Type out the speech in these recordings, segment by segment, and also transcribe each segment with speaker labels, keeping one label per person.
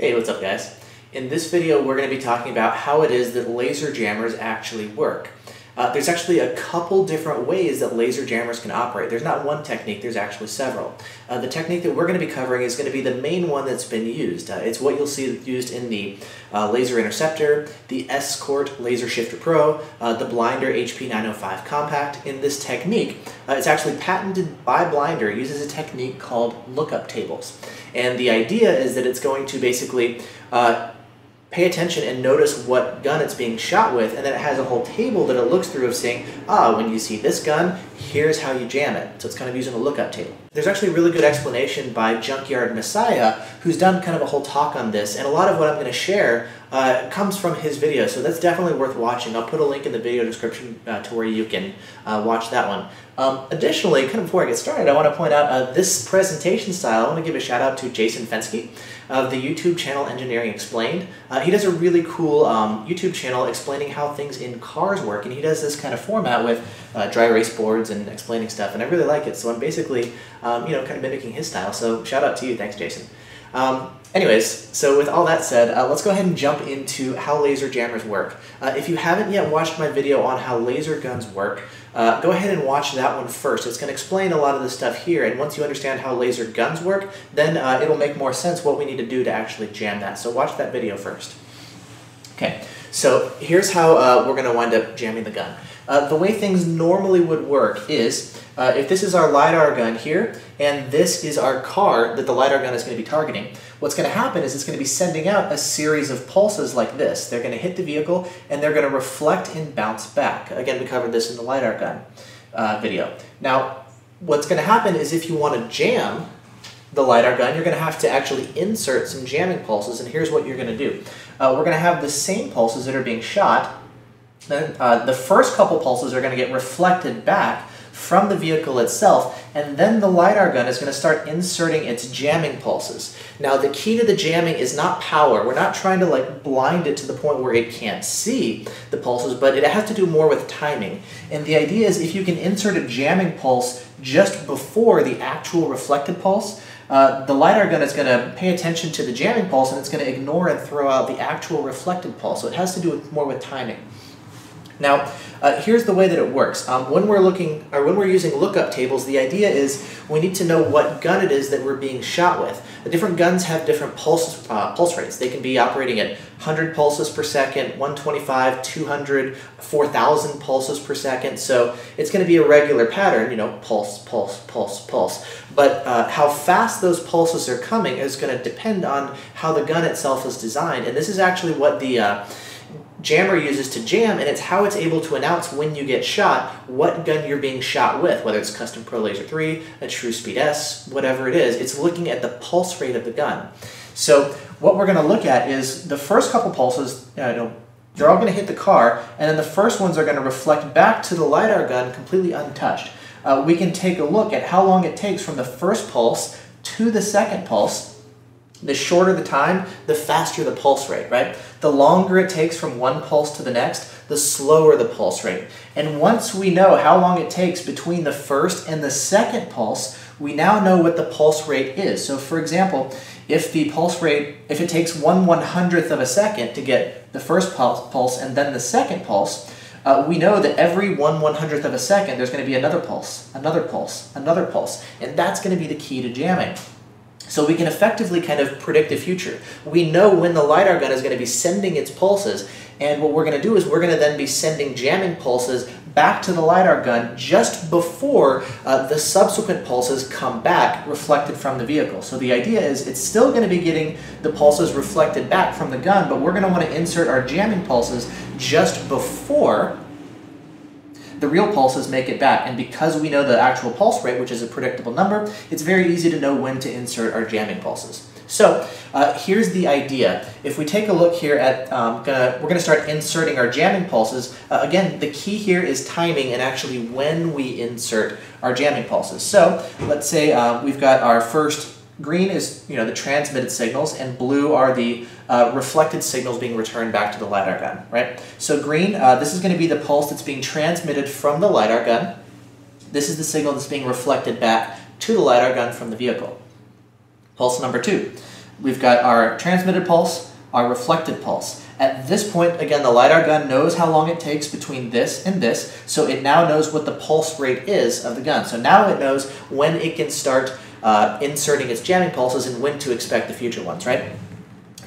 Speaker 1: Hey, what's up guys? In this video we're going to be talking about how it is that laser jammers actually work. Uh, there's actually a couple different ways that laser jammers can operate. There's not one technique, there's actually several. Uh, the technique that we're going to be covering is going to be the main one that's been used. Uh, it's what you'll see used in the uh, Laser Interceptor, the Escort Laser Shifter Pro, uh, the Blinder HP905 Compact. In this technique, uh, it's actually patented by Blinder, uses a technique called lookup tables. And the idea is that it's going to basically pay attention and notice what gun it's being shot with, and then it has a whole table that it looks through of saying, ah, when you see this gun, here's how you jam it. So it's kind of using a lookup table. There's actually a really good explanation by Junkyard Messiah, who's done kind of a whole talk on this, and a lot of what I'm going to share uh, comes from his video, so that's definitely worth watching. I'll put a link in the video description uh, to where you can uh, watch that one. Um, additionally, kind of before I get started, I want to point out uh, this presentation style. I want to give a shout out to Jason Fenske of the YouTube channel Engineering Explained. Uh, he does a really cool um, YouTube channel explaining how things in cars work, and he does this kind of format with uh, dry erase boards and explaining stuff, and I really like it. So I'm basically, um, you know, kind of mimicking his style. So shout out to you. Thanks, Jason. Um, anyways, so with all that said, uh, let's go ahead and jump into how laser jammers work. Uh, if you haven't yet watched my video on how laser guns work, uh, go ahead and watch that one first. It's going to explain a lot of the stuff here, and once you understand how laser guns work, then uh, it'll make more sense what we need to do to actually jam that. So watch that video first. Okay, so here's how uh, we're going to wind up jamming the gun. Uh, the way things normally would work is, uh, if this is our LiDAR gun here, and this is our car that the LiDAR gun is going to be targeting, what's going to happen is it's going to be sending out a series of pulses like this. They're going to hit the vehicle, and they're going to reflect and bounce back. Again, we covered this in the LiDAR gun uh, video. Now, what's going to happen is if you want to jam the LiDAR gun, you're going to have to actually insert some jamming pulses, and here's what you're going to do. Uh, we're going to have the same pulses that are being shot. Then uh, the first couple pulses are going to get reflected back from the vehicle itself, and then the LiDAR gun is going to start inserting its jamming pulses. Now, the key to the jamming is not power. We're not trying to like blind it to the point where it can't see the pulses, but it has to do more with timing. And the idea is if you can insert a jamming pulse just before the actual reflected pulse, uh, the LiDAR gun is going to pay attention to the jamming pulse and it's going to ignore and throw out the actual reflected pulse. So it has to do more with timing. Now, uh, here's the way that it works. Um, when we're looking, or when we're using lookup tables, the idea is we need to know what gun it is that we're being shot with. The different guns have different pulse, uh, pulse rates. They can be operating at 100 pulses per second, 125, 200, 4,000 pulses per second. So it's going to be a regular pattern, you know, pulse, pulse, pulse, pulse. But uh, how fast those pulses are coming is going to depend on how the gun itself is designed. And this is actually what the uh, jammer uses to jam, and it's how it's able to announce when you get shot what gun you're being shot with, whether it's Kustom ProLaser 3, a TruSpeed S, whatever it is. It's looking at the pulse rate of the gun. So what we're going to look at is the first couple pulses, you know, they're all going to hit the car, and then the first ones are going to reflect back to the LiDAR gun completely untouched. Uh, we can take a look at how long it takes from the first pulse to the second pulse, the shorter the time, the faster the pulse rate, right? The longer it takes from one pulse to the next, the slower the pulse rate. And once we know how long it takes between the first and the second pulse, we now know what the pulse rate is. So for example, if the pulse rate, if it takes one one hundredth of a second to get the first pulse and then the second pulse, uh, we know that every one one hundredth of a second there's going to be another pulse, another pulse, another pulse. And that's going to be the key to jamming. So we can effectively kind of predict the future. We know when the LiDAR gun is going to be sending its pulses, and what we're going to do is we're going to then be sending jamming pulses back to the LiDAR gun just before uh, the subsequent pulses come back reflected from the vehicle. So the idea is it's still going to be getting the pulses reflected back from the gun, but we're going to want to insert our jamming pulses just before the real pulses make it back. And because we know the actual pulse rate, which is a predictable number, it's very easy to know when to insert our jamming pulses. So uh, here's the idea. If we take a look here at, um, gonna, we're going to start inserting our jamming pulses. Uh, again, the key here is timing and actually when we insert our jamming pulses. So let's say uh, we've got our first Green is you know the transmitted signals, and blue are the uh, reflected signals being returned back to the LiDAR gun, right? So green, uh, this is going to be the pulse that's being transmitted from the LiDAR gun. This is the signal that's being reflected back to the LiDAR gun from the vehicle. Pulse number two. we've got our transmitted pulse, our reflected pulse. At this point, again, the LiDAR gun knows how long it takes between this and this, so it now knows what the pulse rate is of the gun. So now it knows when it can start uh, inserting its jamming pulses and when to expect the future ones, right?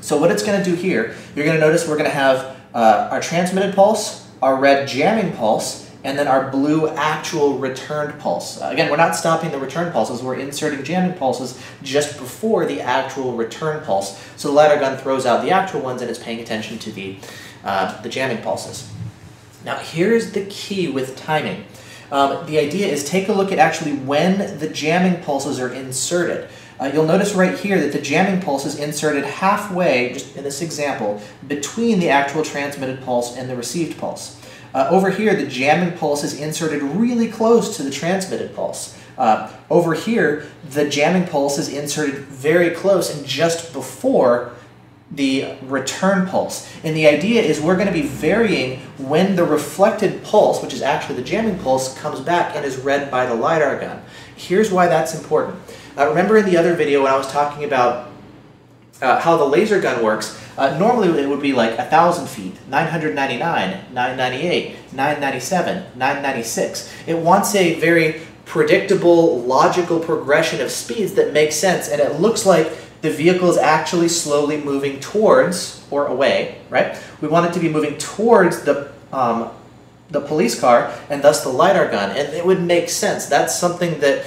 Speaker 1: So what it's going to do here, you're going to notice we're going to have uh, our transmitted pulse, our red jamming pulse, and then our blue actual returned pulse. Uh, again, we're not stopping the return pulses, we're inserting jamming pulses just before the actual return pulse. So the LiDAR gun throws out the actual ones and is paying attention to the, uh, the jamming pulses. Now here's the key with timing. Um, the idea is take a look at actually when the jamming pulses are inserted. Uh, you'll notice right here that the jamming pulse is inserted halfway, just in this example, between the actual transmitted pulse and the received pulse. Uh, over here, the jamming pulse is inserted really close to the transmitted pulse. Uh, over here, the jamming pulse is inserted very close and just before the return pulse. And the idea is we're going to be varying when the reflected pulse, which is actually the jamming pulse, comes back and is read by the LiDAR gun. Here's why that's important. Uh, remember in the other video when I was talking about uh, how the laser gun works, uh, normally it would be like 1,000 feet, 999, 998, 997, 996. It wants a very predictable, logical progression of speeds that makes sense, and it looks like the vehicle is actually slowly moving towards or away, right? We want it to be moving towards the um, the police car and thus the LiDAR gun, and it would make sense. That's something that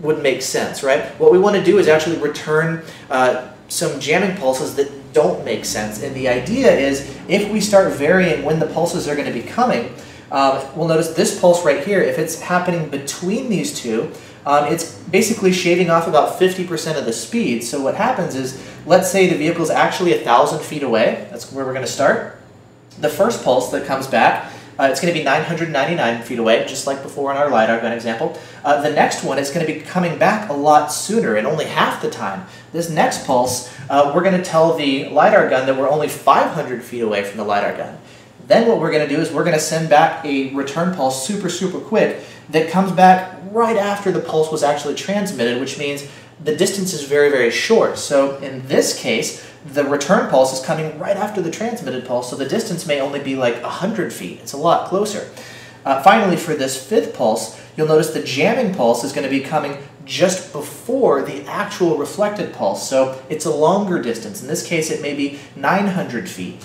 Speaker 1: would make sense, right? What we want to do is actually return uh, some jamming pulses that don't make sense. And the idea is if we start varying when the pulses are going to be coming, um, we'll notice this pulse right here, if it's happening between these two, um, it's basically shaving off about 50% of the speed. So what happens is, let's say the vehicle is actually 1,000 feet away. That's where we're going to start. The first pulse that comes back uh, it's going to be 999 feet away, just like before in our LiDAR gun example. Uh, the next one is going to be coming back a lot sooner, in only half the time. This next pulse, uh, we're going to tell the LiDAR gun that we're only 500 feet away from the LiDAR gun. Then what we're going to do is we're going to send back a return pulse super, super quick that comes back right after the pulse was actually transmitted, which means the distance is very, very short. So in this case, the return pulse is coming right after the transmitted pulse, so the distance may only be like 100 feet. It's a lot closer. Uh, finally, for this fifth pulse, you'll notice the jamming pulse is going to be coming just before the actual reflected pulse, so it's a longer distance. In this case, it may be 900 feet.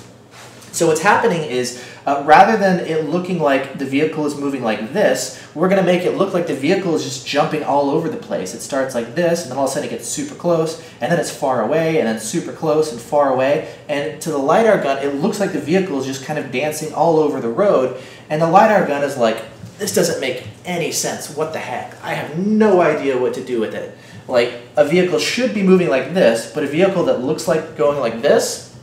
Speaker 1: So what's happening is, uh, rather than it looking like the vehicle is moving like this, we're going to make it look like the vehicle is just jumping all over the place. It starts like this, and then all of a sudden it gets super close, and then it's far away, and then super close and far away. And to the LiDAR gun, it looks like the vehicle is just kind of dancing all over the road, and the LiDAR gun is like, this doesn't make any sense. What the heck? I have no idea what to do with it. Like, a vehicle should be moving like this, but a vehicle that looks like going like this,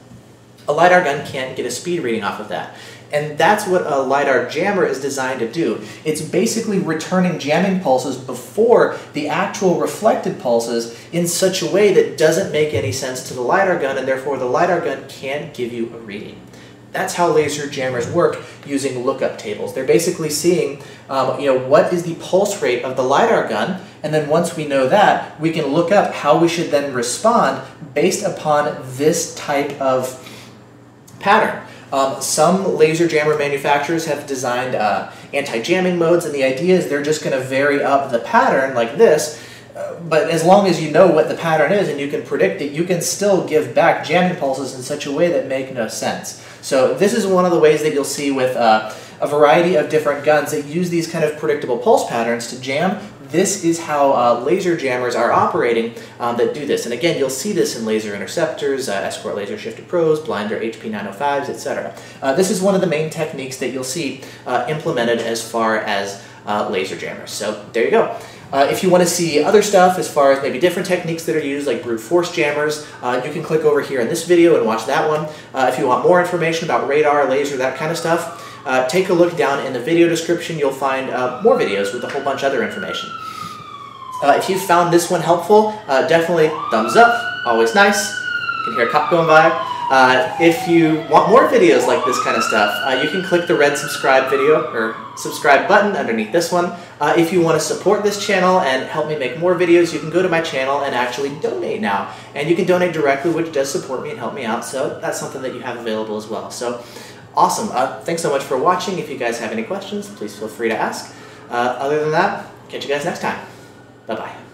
Speaker 1: a LiDAR gun can't get a speed reading off of that. And that's what a LiDAR jammer is designed to do. It's basically returning jamming pulses before the actual reflected pulses in such a way that doesn't make any sense to the LiDAR gun, and therefore the LiDAR gun can't give you a reading. That's how laser jammers work using lookup tables. They're basically seeing, um, you know, what is the pulse rate of the LiDAR gun, and then once we know that, we can look up how we should then respond based upon this type of pattern. Um, some laser jammer manufacturers have designed uh, anti-jamming modes, and the idea is they're just going to vary up the pattern like this, uh, but as long as you know what the pattern is and you can predict it, you can still give back jamming pulses in such a way that make no sense. So this is one of the ways that you'll see with uh, a variety of different guns that use these kind of predictable pulse patterns to jam this is how uh, laser jammers are operating um, that do this. And again, you'll see this in laser interceptors, uh, Escort Laser Shifter Pros, Blinder HP 905s, etc. Uh, this is one of the main techniques that you'll see uh, implemented as far as uh, laser jammers. So there you go. Uh, if you want to see other stuff as far as maybe different techniques that are used, like brute force jammers, uh, you can click over here in this video and watch that one. Uh, if you want more information about radar, laser, that kind of stuff, uh, take a look down in the video description. You'll find uh, more videos with a whole bunch of other information. Uh, if you found this one helpful, uh, definitely thumbs up. Always nice. You can hear a cop going by. Uh, if you want more videos like this kind of stuff, uh, you can click the red subscribe video or subscribe button underneath this one. If you want to support this channel and help me make more videos, you can go to my channel and actually donate now. And you can donate directly, which does support me and help me out. So that's something that you have available as well. So awesome. Uh, thanks so much for watching. If you guys have any questions, please feel free to ask. Uh, other than that, catch you guys next time. Bye-bye.